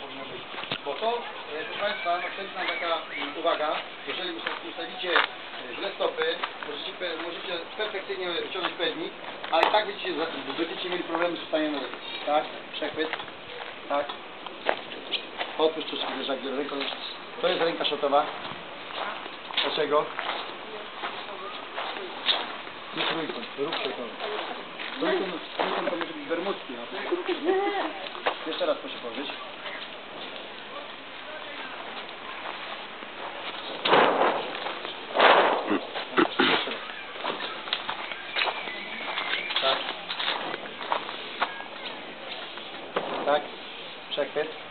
powinno być. Bo to, e, proszę Państwa, następna taka mm, uwaga, jeżeli ustawicie e, źle stopy, możecie, możecie perfekcyjnie wyciągnąć pednik, ale tak będziecie, będziecie mieli problemy z ustaniem nogi. Tak, przechwyt, tak. Odpuść troszkę wyżej, ręką. To jest ręka szotowa. Dlaczego? Nie trójkąt, ruch szotowy. Trójkąt, trójkąt to może być bermudzki, no. Jeszcze raz proszę położyć. tak? Przechwyt.